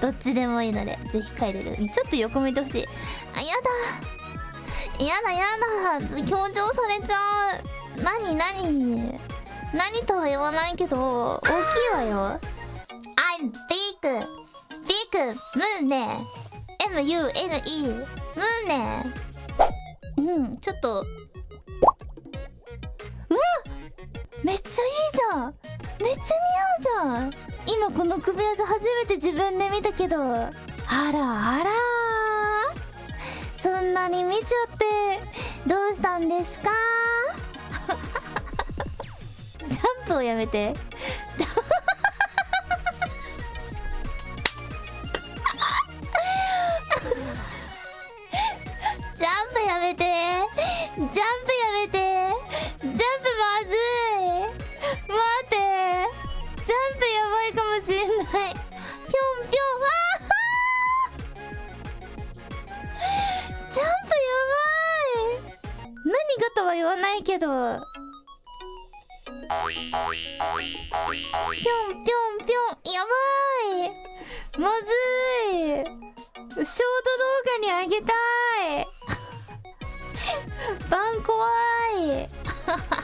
どっちでもいいのでぜひ書いてください。ちょっと横向いてほしい。あやだ。やだやだ。強調されちゃう。何何？何とは言わないけど大きいわよ。I'm big. Big 胸 M-U-N-E 胸うんちょっと。うわめっちゃいいじゃん。めっちゃ似合う。今この組み合わせ初めて自分で見たけどあらあら。そんなに見ちゃってどうしたんですか？ジャンプをやめて。何かとは言わないけど。ぴょんぴょんぴょん。やばい。まずい。ショート動画にあげたいバン怖い。